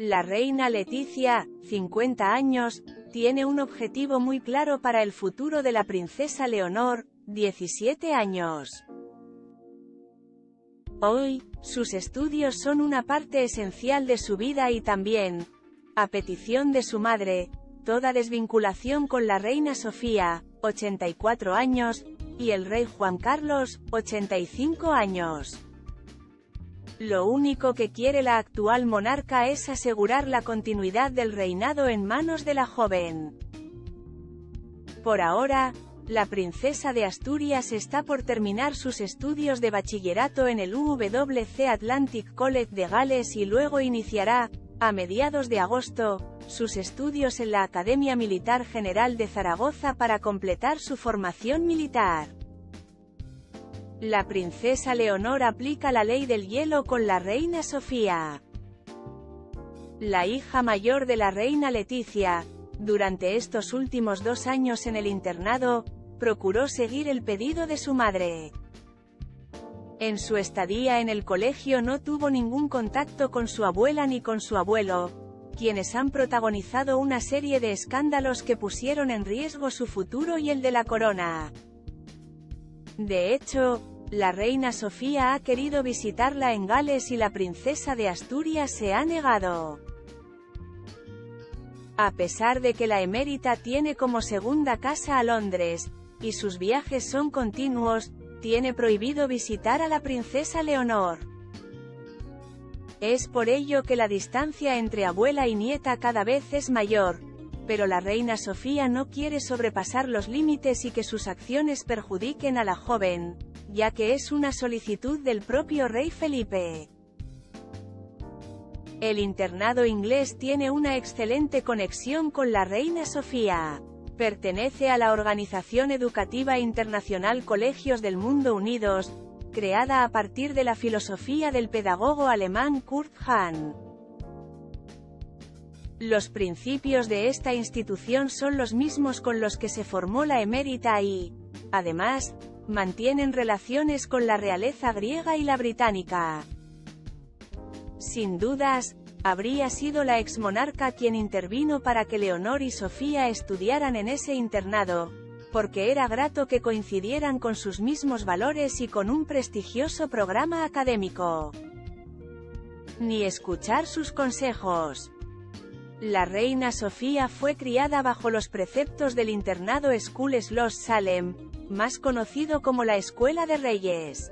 La reina Leticia, 50 años, tiene un objetivo muy claro para el futuro de la princesa Leonor, 17 años. Hoy, sus estudios son una parte esencial de su vida y también, a petición de su madre, toda desvinculación con la reina Sofía, 84 años, y el rey Juan Carlos, 85 años. Lo único que quiere la actual monarca es asegurar la continuidad del reinado en manos de la joven. Por ahora, la princesa de Asturias está por terminar sus estudios de bachillerato en el UWC Atlantic College de Gales y luego iniciará, a mediados de agosto, sus estudios en la Academia Militar General de Zaragoza para completar su formación militar. La princesa Leonor aplica la ley del hielo con la reina Sofía. La hija mayor de la reina Leticia, durante estos últimos dos años en el internado, procuró seguir el pedido de su madre. En su estadía en el colegio no tuvo ningún contacto con su abuela ni con su abuelo, quienes han protagonizado una serie de escándalos que pusieron en riesgo su futuro y el de la corona. De hecho, la reina Sofía ha querido visitarla en Gales y la princesa de Asturias se ha negado. A pesar de que la emérita tiene como segunda casa a Londres, y sus viajes son continuos, tiene prohibido visitar a la princesa Leonor. Es por ello que la distancia entre abuela y nieta cada vez es mayor, pero la reina Sofía no quiere sobrepasar los límites y que sus acciones perjudiquen a la joven, ya que es una solicitud del propio rey Felipe. El internado inglés tiene una excelente conexión con la reina Sofía. Pertenece a la Organización Educativa Internacional Colegios del Mundo Unidos, creada a partir de la filosofía del pedagogo alemán Kurt Hahn. Los principios de esta institución son los mismos con los que se formó la emérita y, además, mantienen relaciones con la realeza griega y la británica. Sin dudas, habría sido la exmonarca quien intervino para que Leonor y Sofía estudiaran en ese internado, porque era grato que coincidieran con sus mismos valores y con un prestigioso programa académico. Ni escuchar sus consejos. La reina Sofía fue criada bajo los preceptos del internado School Los Salem, más conocido como la Escuela de Reyes.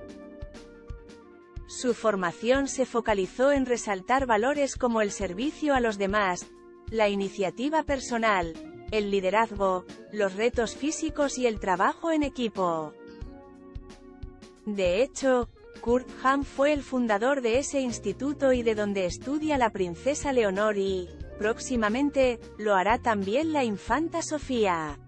Su formación se focalizó en resaltar valores como el servicio a los demás, la iniciativa personal, el liderazgo, los retos físicos y el trabajo en equipo. De hecho, Kurt Ham fue el fundador de ese instituto y de donde estudia la princesa Leonor y, Próximamente, lo hará también la infanta Sofía.